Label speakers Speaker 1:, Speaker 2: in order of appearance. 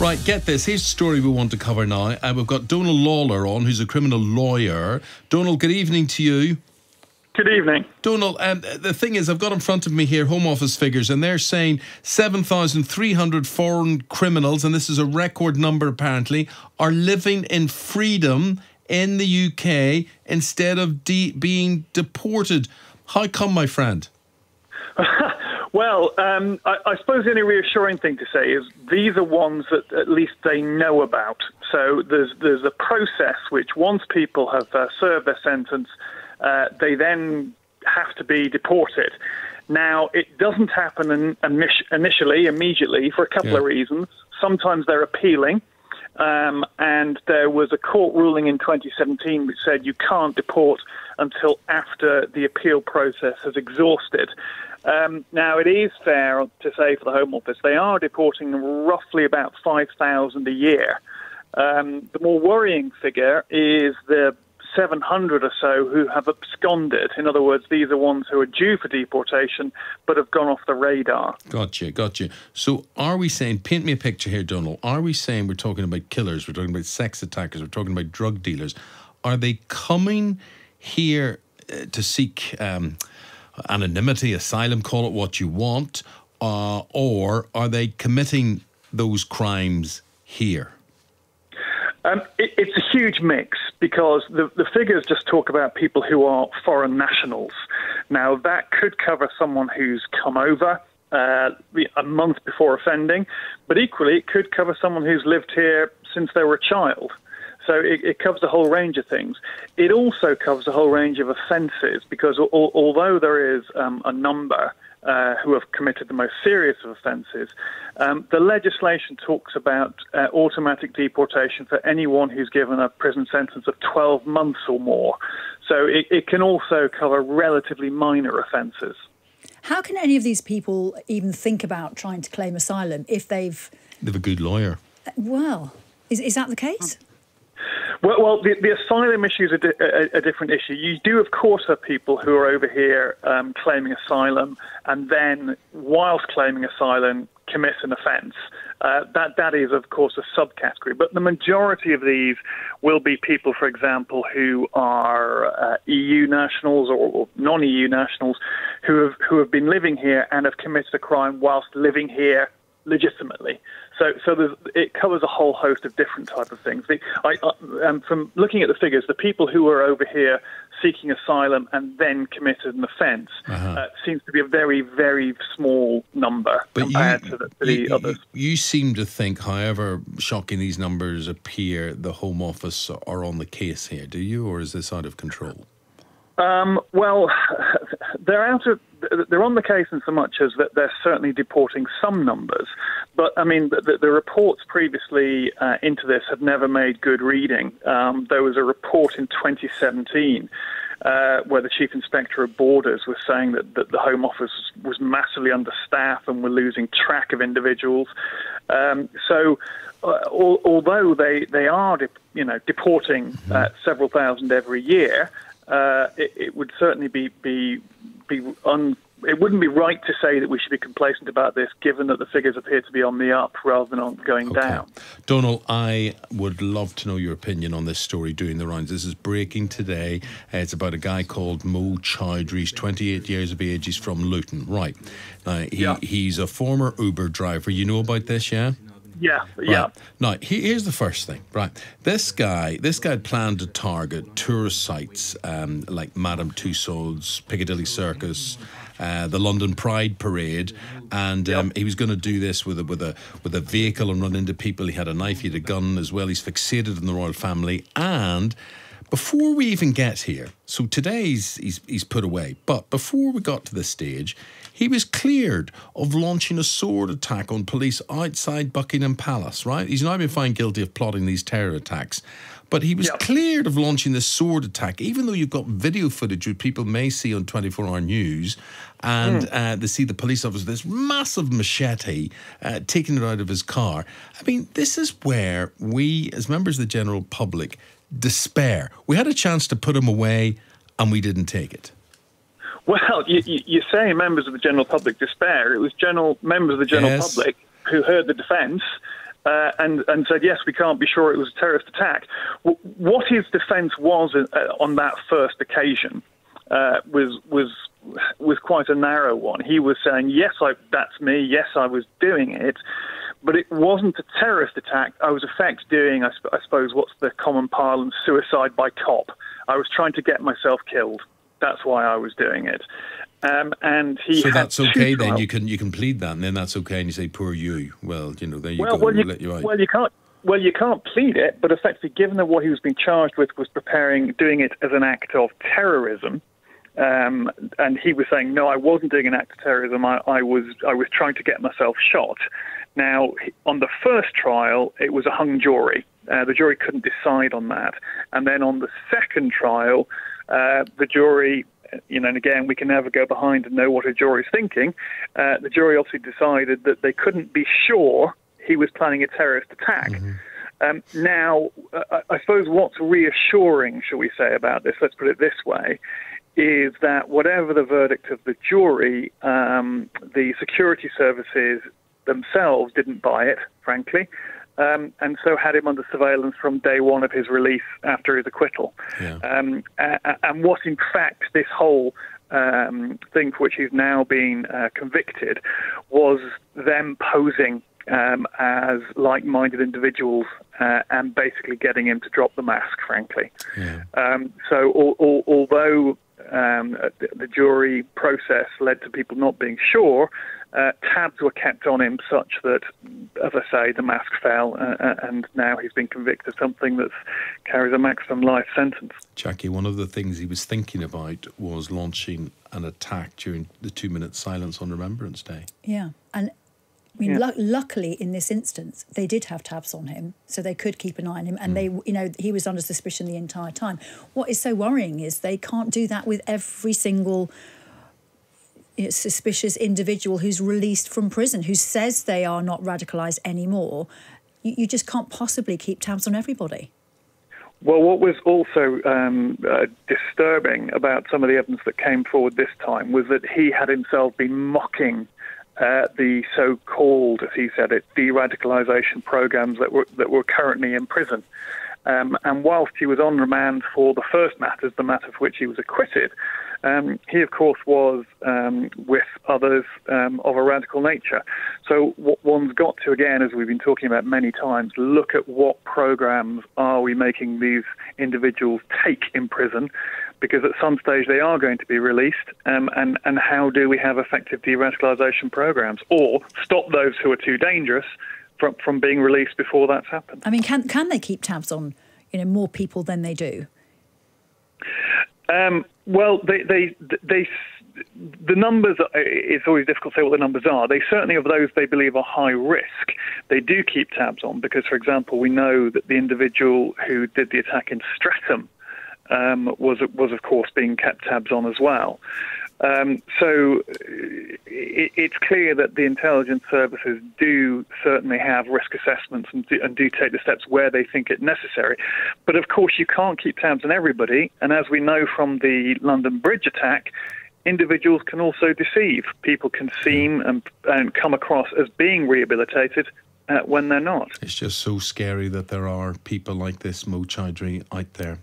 Speaker 1: Right, get this. Here's the story we want to cover now. Uh, we've got Donal Lawler on, who's a criminal lawyer. Donal, good evening to you.
Speaker 2: Good evening.
Speaker 1: Donal, um, the thing is, I've got in front of me here Home Office figures, and they're saying 7,300 foreign criminals, and this is a record number apparently, are living in freedom in the UK instead of de- being deported. How come, my friend?
Speaker 2: Well, um, I, I, suppose the only reassuring thing to say is these are ones that at least they know about. So there's there's a process which once people have uh, served their sentence, uh, they then have to be deported. Now it doesn't happen in, initially, immediately, for a couple yeah. of reasons. Sometimes they're appealing. Um, and there was a court ruling in 2017 which said you can't deport until after the appeal process has exhausted. Um, now, it is fair to say for the Home Office, they are deporting roughly about 5,000 a year. Um, the more worrying figure is the 700 or so who have absconded. In other words, these are ones who are due for deportation but have gone off the radar.
Speaker 1: Gotcha, gotcha. So, are we saying, paint me a picture here, Donald, are we saying we're talking about killers, we're talking about sex attackers, we're talking about drug dealers? Are they coming here uh, to seek. Um, anonymity, asylum, call it what you want, uh, or are they committing those crimes here?
Speaker 2: Um, it, it's a huge mix because the, the figures just talk about people who are foreign nationals. Now, that could cover someone who's come over uh, a month before offending, but equally, it could cover someone who's lived here since they were a child. So it, it, covers a whole range of things. It also covers a whole range of offences because al- although there is um, a number uh, who have committed the most serious of offences, um, the legislation talks about uh, automatic deportation for anyone who's given a prison sentence of 12 months or more. So it, it can also cover relatively minor offences.
Speaker 3: How can any of these people even think about trying to claim asylum if they've.
Speaker 1: They have a good lawyer.
Speaker 3: Well, is, is that the case?
Speaker 2: Well, well the, the asylum issue is a, di- a, a, different issue. You do, of course, have people who are over here um, claiming asylum and then, whilst claiming asylum, commit an offence. Uh, that that is, of course, a subcategory. But the majority of these will be people, for example, who are uh, EU nationals or, or non-EU nationals who have who have been living here and have committed a crime whilst living here legitimately. So, so it covers a whole host of different type of things. The, I, I, um, from looking at the figures, the people who are over here seeking asylum and then committed an offence uh-huh. uh, seems to be a very, very small number but compared you, to the, to the
Speaker 1: you,
Speaker 2: others.
Speaker 1: You seem to think, however shocking these numbers appear, the Home Office are on the case here. Do you, or is this out of control?
Speaker 2: Um, well, they're out of they're on the case in so much as that they're certainly deporting some numbers. But I mean, the, the reports previously uh, into this have never made good reading. Um, there was a report in 2017. Uh, where the chief inspector of borders was saying that, that the Home Office was massively understaffed and were losing track of individuals. Um, so, uh, al- although they they are, de- you know, deporting mm-hmm. uh, several thousand every year, uh, it, it, would certainly be be be un, it wouldn't be right to say that we should be complacent about this, given that the figures appear to be on the up rather than on going okay. down.
Speaker 1: Donald, I would love to know your opinion on this story doing the rounds. This is breaking today. Uh, it's about a guy called Mo Chowdhury. He's 28 years of age. He's from Luton. Right. He, yeah. he's a former Uber driver. You know about this, yeah?
Speaker 2: Yeah, yeah.
Speaker 1: Now, here's the first thing, right? This guy, this guy planned to target tourist sites um, like Madame Tussauds, Piccadilly Circus, uh, the London Pride Parade, and um, yep. he was going to do this with a with a with a vehicle and run into people. He had a knife, he had a gun as well. He's fixated on the royal family, and before we even get here, so today's he's, he's put away, but before we got to this stage, he was cleared of launching a sword attack on police outside Buckingham Palace, right? He's now been found guilty of plotting these terror attacks. But he was yep. cleared of launching this sword attack, even though you've got video footage which people may see on 24 hour news. And mm. uh, they see the police officer, this massive machete, uh, taking it out of his car. I mean, this is where we, as members of the general public, despair. We had a chance to put him away and we didn't take it.
Speaker 2: Well, you, you, saying members of the general public despair. It was general members of the general yes. public who heard the defence uh, and, and said, yes, we can't be sure it was a terrorist attack. W- what his defence was uh, on that first occasion uh, was was was quite a narrow one. He was saying, yes, I, that's me. Yes, I was doing it. But it wasn't a terrorist attack. I was, in fact, doing, I, sp- I suppose, what's the common parlance, suicide by cop. I was trying to get myself killed. That's why I was doing it. Um, and he
Speaker 1: so that's okay. Then you can you can plead that, and then that's okay. And you say, "Poor you." Well, you know, there you
Speaker 2: well,
Speaker 1: go.
Speaker 2: Well,
Speaker 1: we'll
Speaker 2: you,
Speaker 1: let you out.
Speaker 2: well, you can't. Well, you can't plead it, but effectively, given that what he was being charged with was preparing, doing it as an act of terrorism, um, and he was saying, "No, I wasn't doing an act of terrorism. I, I was, I was trying to get myself shot." Now, on the first trial, it was a hung jury. Uh, the jury couldn't decide on that, and then on the second trial, uh, the jury you know, and again, we can never go behind and know what a jury's thinking. Uh, the jury obviously decided that they couldn't be sure he was planning a terrorist attack. Mm-hmm. Um, now, uh, I suppose what's reassuring, shall we say, about this, let's put it this way, is that whatever the verdict of the jury, um, the security services themselves didn't buy it, frankly um, and so had him under surveillance from day one of his release after his acquittal. Yeah. Um, and what, in fact, this whole um, thing for which he's now been uh, convicted was them posing um, as like-minded individuals uh, and basically getting him to drop the mask, frankly. Yeah. Um, so, al- al- although um, the, the jury process led to people not being sure, uh, tabs were kept on him such that, as I say, the mask fell, uh, uh and now he's been convicted of something that carries a maximum life sentence.
Speaker 1: Jackie, one of the things he was thinking about was launching an attack during the two minute silence on Remembrance Day.
Speaker 3: Yeah, and I mean, yeah. luckily in this instance, they did have tabs on him, so they could keep an eye on him, and mm. they, you know, he was under suspicion the entire time. What is so worrying is they can't do that with every single you know, suspicious individual who's released from prison, who says they are not radicalised anymore. You, you, just can't possibly keep tabs on everybody.
Speaker 2: Well, what was also um, uh, disturbing about some of the evidence that came forward this time was that he had himself been mocking uh, the so-called, as he said it, de-radicalisation programs that were that were currently in prison. Um, and whilst he was on remand for the first matters, the matter for which he was acquitted, um, he, of course, was um, with others um, of a radical nature. So, what one's got to, again, as we've been talking about many times, look at what programs are we making these individuals take in prison, because at some stage they are going to be released, um, and, and how do we have effective de radicalisation programs, or stop those who are too dangerous from, from being released before that's happened.
Speaker 3: I mean, can, can they keep tabs on you know, more people than they do?
Speaker 2: Um, well, they, they, they, the numbers, it's always difficult to say what the numbers are. They certainly, of those they believe are high risk, they do keep tabs on because, for example, we know that the individual who did the attack in Streatham um, was, was, of course, being kept tabs on as well. Um, so it, it's clear that the intelligence services do certainly have risk assessments and do, and do, take the steps where they think it necessary. But of course, you can't keep tabs on everybody. And as we know from the London Bridge attack, individuals can also deceive. People can seem and, and come across as being rehabilitated uh, when they're not.
Speaker 1: It's just so scary that there are people like this Mo Chowdhury out there